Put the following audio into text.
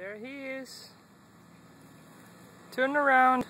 There he is. Turn around.